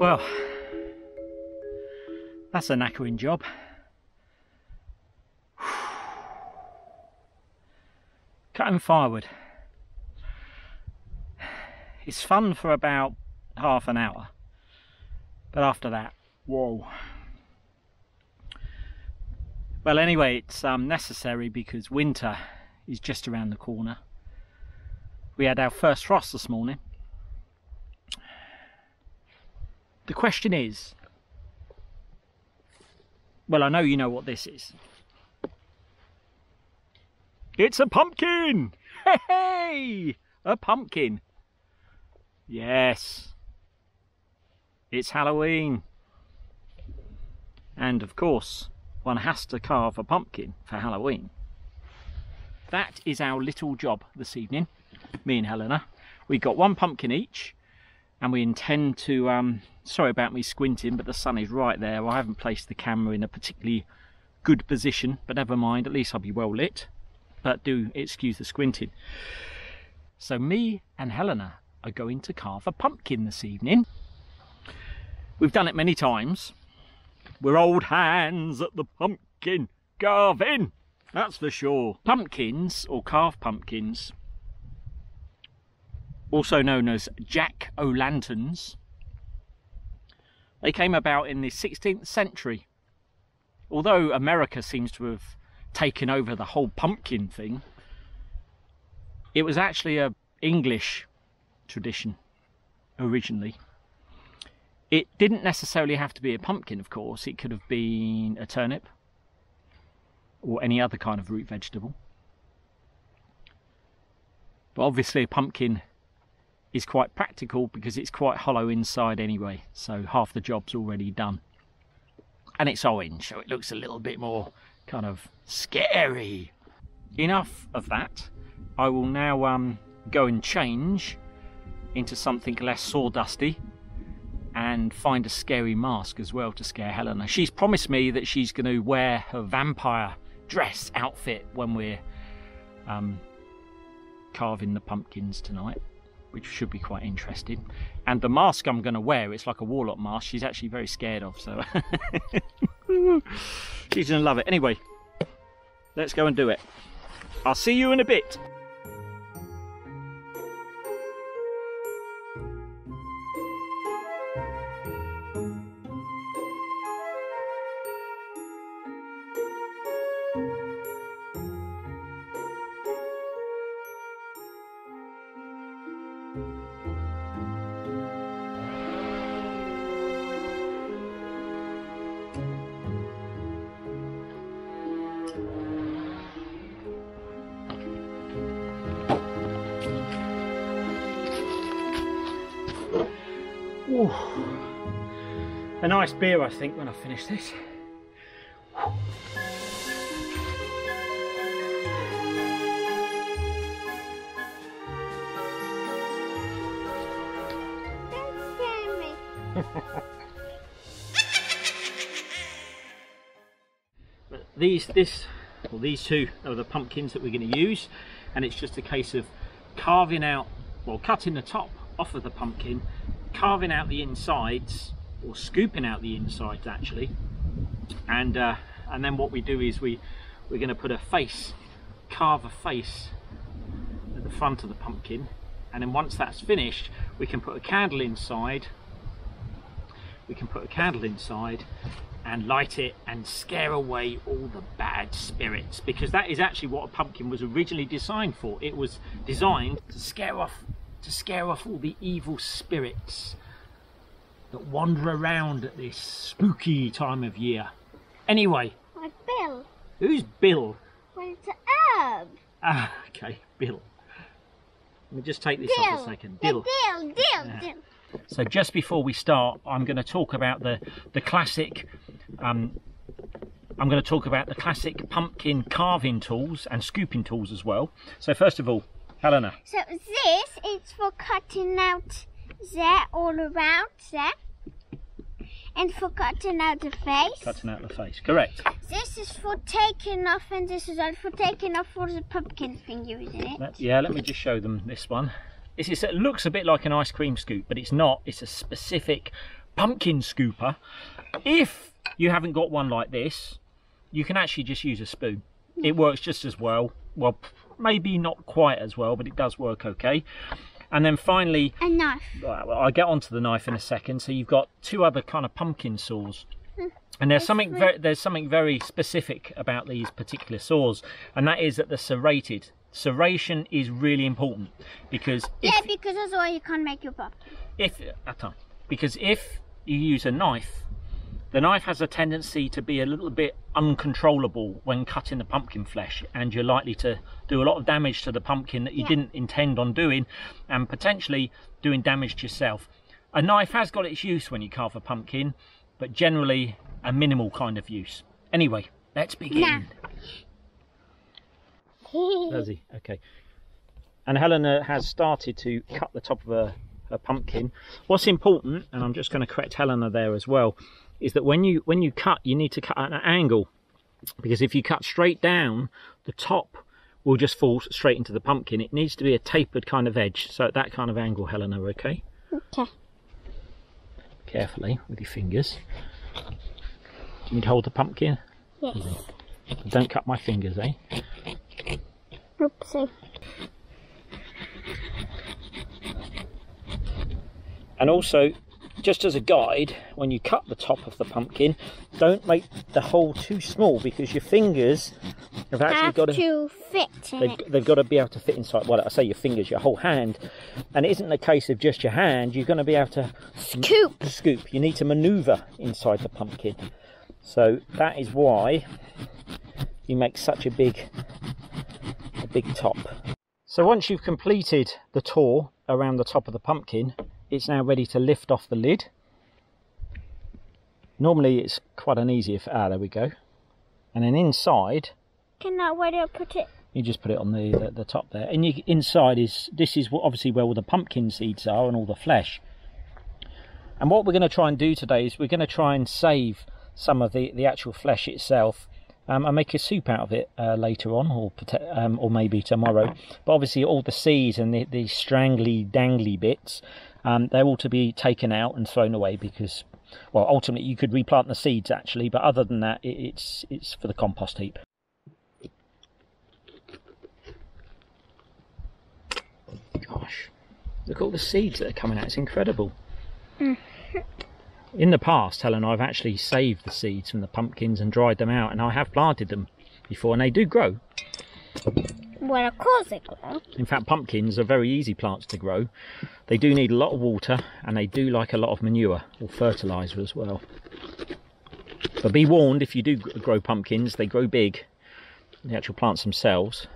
Well, that's a knackering job. Cutting firewood. It's fun for about half an hour, but after that, whoa. Well, anyway, it's um, necessary because winter is just around the corner. We had our first frost this morning The question is, well, I know you know what this is. It's a pumpkin! Hey, hey! A pumpkin. Yes. It's Halloween. And of course, one has to carve a pumpkin for Halloween. That is our little job this evening, me and Helena. We've got one pumpkin each, and we intend to um, sorry about me squinting but the sun is right there I haven't placed the camera in a particularly good position but never mind at least I'll be well lit but do excuse the squinting so me and Helena are going to carve a pumpkin this evening we've done it many times we're old hands at the pumpkin carving that's for sure pumpkins or carved pumpkins also known as jack-o'-lanterns. They came about in the 16th century. Although America seems to have taken over the whole pumpkin thing, it was actually a English tradition originally. It didn't necessarily have to be a pumpkin, of course. It could have been a turnip or any other kind of root vegetable. But obviously a pumpkin is quite practical because it's quite hollow inside anyway so half the job's already done and it's orange so it looks a little bit more kind of scary enough of that I will now um, go and change into something less sawdusty and find a scary mask as well to scare Helena she's promised me that she's going to wear her vampire dress outfit when we're um, carving the pumpkins tonight which should be quite interesting. And the mask I'm going to wear, it's like a warlock mask. She's actually very scared of, so she's going to love it. Anyway, let's go and do it. I'll see you in a bit. Ooh. A nice beer, I think, when I finish this. these, this, well, these two are the pumpkins that we're going to use, and it's just a case of carving out, well, cutting the top off of the pumpkin carving out the insides or scooping out the insides actually. And uh, and then what we do is we we're going to put a face carve a face at the front of the pumpkin. And then once that's finished we can put a candle inside. We can put a candle inside and light it and scare away all the bad spirits because that is actually what a pumpkin was originally designed for. It was designed to scare off to scare off all the evil spirits that wander around at this spooky time of year. Anyway. My Bill. Who's Bill? Well, it's Herb. Ah, okay, Bill. Let me just take this Dill. off a second. Dill. Dill, Dill, Yeah. Dill. So just before we start, I'm going to talk about the the classic. Um, I'm going to talk about the classic pumpkin carving tools and scooping tools as well. So first of all, Helena. So this is for cutting out there all around there. And for cutting out the face. Cutting out the face. Correct. This is for taking off and this is all for taking off all the pumpkin fingers in it. Yeah, let me just show them this one. This is, it looks a bit like an ice cream scoop, but it's not. It's a specific pumpkin scooper. If you haven't got one like this, you can actually just use a spoon. It works just as well. Well, maybe not quite as well, but it does work okay. And then finally, A knife. well, I'll get onto the knife in a second. So you've got two other kind of pumpkin saws. Hmm. And there's something very, there's something very specific about these particular saws, and that is that they're serrated. Serration is really important because if, Yeah, because otherwise you can't make your pup. if uh, at time, because if you use a knife, the knife has a tendency to be a little bit uncontrollable when cutting the pumpkin flesh, and you're likely to do a lot of damage to the pumpkin that you Yeah. didn't intend on doing, and potentially doing damage to yourself. A knife has got its use when you carve a pumpkin, but generally a minimal kind of use. Anyway, let's begin. Does he? Okay. And Helena has started to cut the top of her, her pumpkin. What's important, and I'm just going to correct Helena there as well, is that when you when you cut, you need to cut at an angle, because if you cut straight down, the top will just fall straight into the pumpkin. It needs to be a tapered kind of edge, so at that kind of angle, Helena. Okay. Okay. Carefully with your fingers. Do you need to hold the pumpkin? Yes. Don't cut my fingers, eh? Oopsie. And also, just as a guide, when you cut the top of the pumpkin, don't make the hole too small because your fingers have actually Have got to, to. fit in They've, it. they've got to be able to fit inside. Well, I say your fingers, your whole hand, and it isn't a case of just your hand. You're going to be able to Scoop. scoop. You need to manoeuvre inside the pumpkin. So that is why you make such a big, a big top. So once you've completed the tour around the top of the pumpkin, it's now ready to lift off the lid. Normally it's quite an easy, if, ah, there we go. And then inside, Can I where do I put it? you just put it on the, the, the top there. And you, inside is, this is what, obviously where all the pumpkin seeds are and all the flesh. And what we're going to try and do today is we're going to try and save some of the, the actual flesh itself um, and make a soup out of it uh, later on, or um, or maybe tomorrow. But obviously, all the seeds and the, the strangly, dangly bits, um, they're all to be taken out and thrown away because, well, ultimately you could replant the seeds actually, but other than that, it, it's it's for the compost heap. Gosh, look at all the seeds that are coming out. It's incredible. In the past, Helen, I've actually saved the seeds from the pumpkins and dried them out, and I have planted them before, and they do grow. Well, of course they grow. In fact, pumpkins are very easy plants to grow. They do need a lot of water, and they do like a lot of manure or fertilizer as well. But be warned, if you do grow pumpkins, they grow big. The actual plants themselves,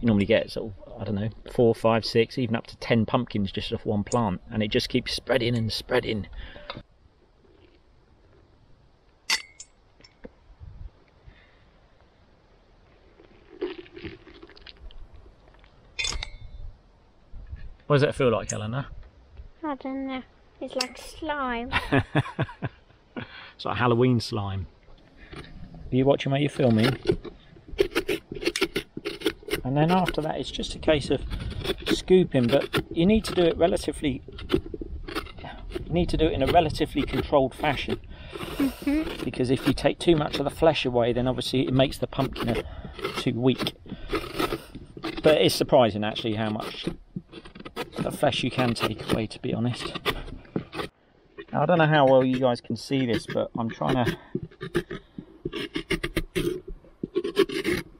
you normally get sort of, I don't know, four, five, six, even up to ten pumpkins just off one plant, and it just keeps spreading and spreading. What does that feel like, Helena? I don't know. It's like slime. It's like Halloween slime. Are you watching where you're filming? And then after that, it's just a case of scooping, but you need to do it relatively. You need to do it in a relatively controlled fashion. Mhm. Because if you take too much of the flesh away, then obviously it makes the pumpkin too weak. But it's surprising actually how much flesh you can take away, to be honest. Now, I don't know how well you guys can see this, but I'm trying to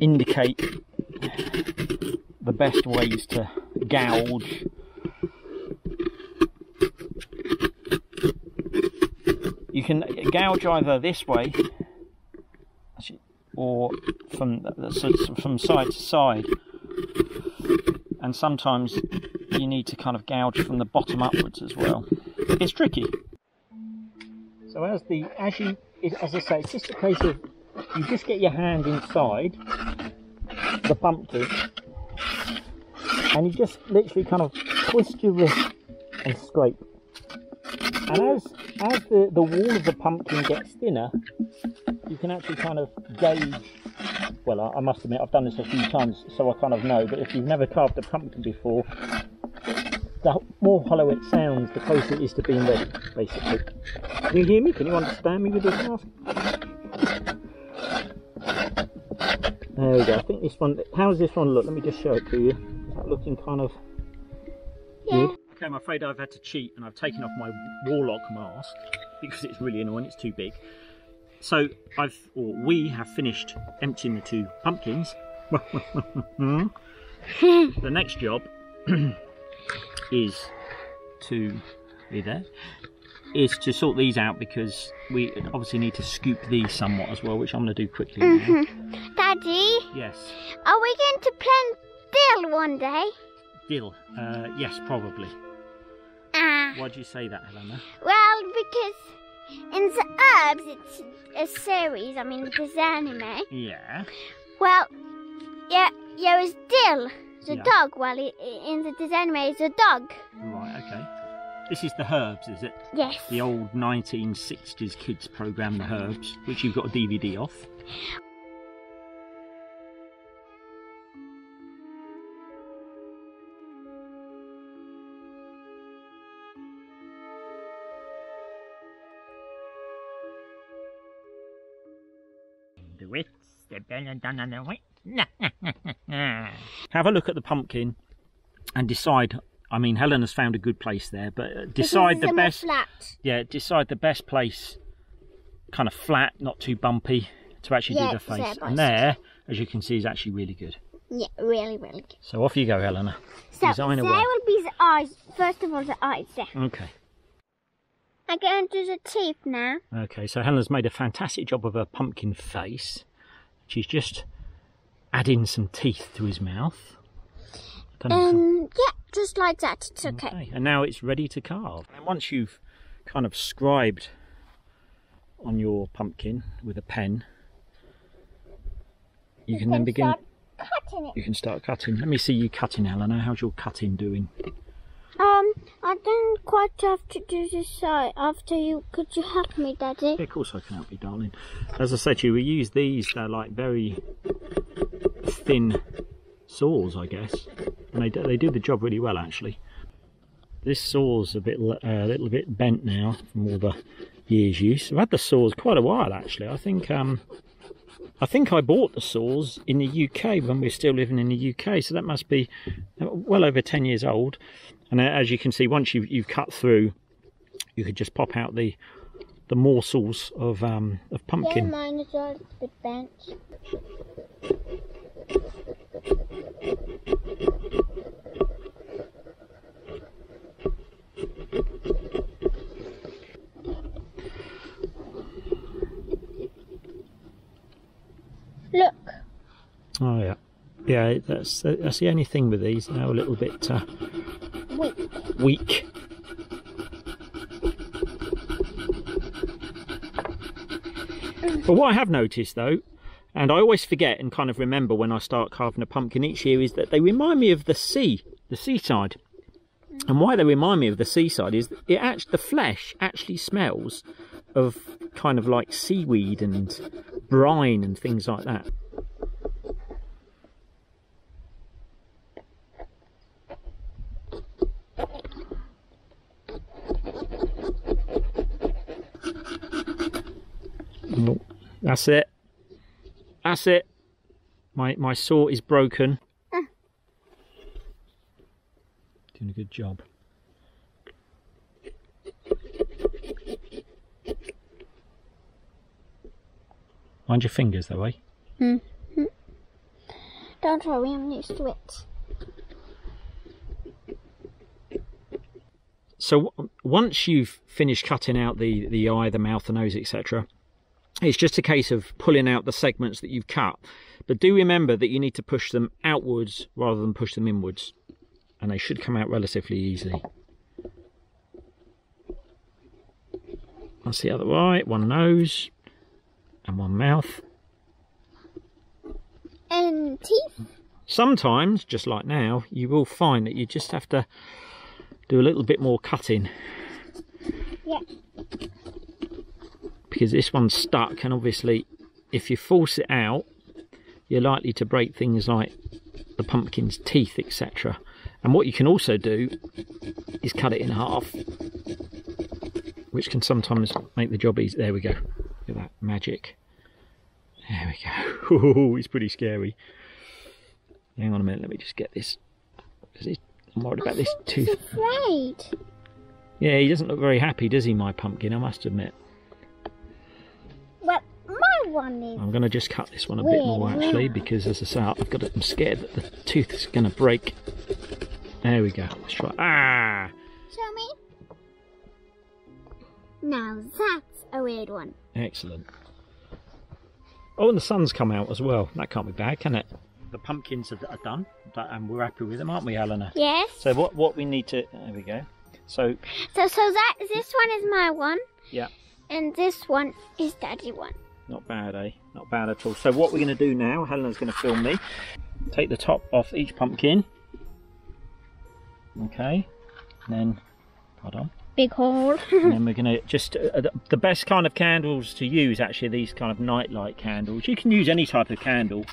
indicate the best ways to gouge. You can gouge either this way or from from side to side, and sometimes you need to kind of gouge from the bottom upwards as well. It's tricky. So as the as you as I say, it's just a case of you just get your hand inside the pumpkin and you just literally kind of twist your wrist and scrape. And as as the, the wall of the pumpkin gets thinner, you can actually kind of gauge. Well, I, I must admit, I've done this a few times, so I kind of know. But if you've never carved a pumpkin before, the more hollow it sounds, the closer it is to being ready, basically. Can you hear me? Can you understand me with this mask? There we go. I think this one. How's this one look? Let me just show it to you. Is that looking kind of Yeah. good? Okay, I'm afraid I've had to cheat and I've taken off my warlock mask because it's really annoying. It's too big. So I've, or we have finished emptying the two pumpkins. the next job is to be there is to sort these out because we obviously need to scoop these somewhat as well, which I'm going to do quickly. now. Daddy, Yes, are we going to plant dill one day? dill. Uh, yes, probably. Ah, Why do you say that, Helena? well, because in the herbs it's a series. I mean, this anime. Yeah. Well, yeah, there is dill, the Yeah. dog. Well, i- i- in the this anime is a dog. Right. Okay. This is the Herbs, is it? Yes. The old 1960s kids program, The Herbs, which you've got a DVD off. The wits, the belly done on the wit. Have a look at the pumpkin and decide. I mean, Helen has found a good place there, but uh, decide the best. Flat. Yeah, decide the best place, kind of flat, not too bumpy, to actually Yeah, do the face. And there, as you can see, is actually really good. Yeah, really, really good. So off you go, Helena. So Design there away. will be the eyes. First of all, the eyes there. Okay. I'm going to do the teeth now. Okay, so Helena's made a fantastic job of her pumpkin face. She's just adding some teeth to his mouth. Don't know if- Um, yeah, just like that. It's okay. Okay, and now it's ready to carve. And once you've kind of scribed on your pumpkin with a pen, you can then begin. start cutting it. You can start cutting. Let me see you cutting, Helena. How's your cutting doing? Um, I don't quite have to do this side after you. Could you help me, Daddy? Yeah, of course I can help you, darling. As I said to you, we use these. They're like very thin saws, I guess, and they do, they do the job really well, actually. This saw's a bit uh, a little bit bent now from all the years' use. I've had the saws quite a while, actually. I think um, I think I bought the saws in the UK when we were still living in the UK, so that must be uh, well over ten years old. And uh, as you can see, once you've, you've cut through, you could just pop out the the morsels of um, of pumpkin. mine is a bit bent. Look, Oh yeah, yeah. That's that's the only thing with these. They're a little bit uh, weak. But what I have noticed though, and I always forget and kind of remember when I start carving a pumpkin each year, is that they remind me of the sea, the seaside. And why they remind me of the seaside is it actually the flesh actually smells of kind of like seaweed and brine and things like that. Nope. That's it. That's it. My my saw is broken. Doing a good job. Mind your fingers though, eh? Don't worry, I'm used to it. So once you've finished cutting out the, the eye, the mouth, the nose, etc., it's just a case of pulling out the segments that you've cut. But do remember that you need to push them outwards rather than push them inwards. And they should come out relatively easily. That's the other eye, one nose and one mouth. And teeth? Sometimes, just like now, you will find that you just have to do a little bit more cutting. Yeah. Because this one's stuck and obviously if you force it out, you're likely to break things like the pumpkin's teeth, etc. And what you can also do is cut it in half, which can sometimes make the job easy. There we go. Look at that magic. There we go. Oh, it's pretty scary. Hang on a minute, let me just get this. I'm worried about this tooth. afraid. Yeah, he doesn't look very happy, does he, my pumpkin? I must admit. Well, my one is. I'm going to just cut this one a bit more Weird. actually because as I say, I've got it, I'm scared that the tooth is going to break. There we go. Let's try. Ah! Show me. Now that's a weird one. Excellent. Oh, and the sun's come out as well. That can't be bad, can it? The pumpkins are, are done, but- and we're happy with them, aren't we, Helena? Yes. So what what we need to there we go. So So so that this one is my one. Yeah. And this one is Daddy one. Not bad, eh? Not bad at all. So what we're going to do now, Helena's going to film me. Take the top off each pumpkin. Okay. And then, hold on. Big hole. and then we're going to just uh, the- best kind of candles to use actually are these kind of nightlight candles you can use any type of candle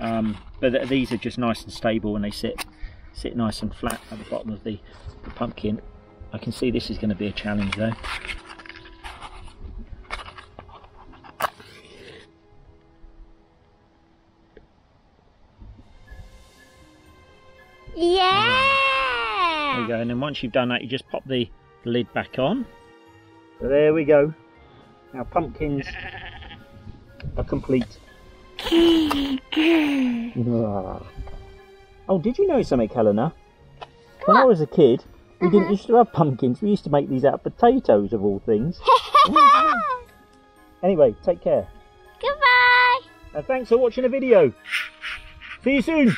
um, but these are just nice and stable and they sit sit nice and flat at the bottom of the, the pumpkin I can see this is going to be a challenge though go and then once you've done that you just pop the lid back on so there we go now pumpkins are complete. Oh, did you know something, Helena? When I was a kid, we didn't uh-huh. used to have pumpkins. We used to make these out of potatoes, of all things. Anyway, take care. Goodbye. And thanks for watching the video. See you soon.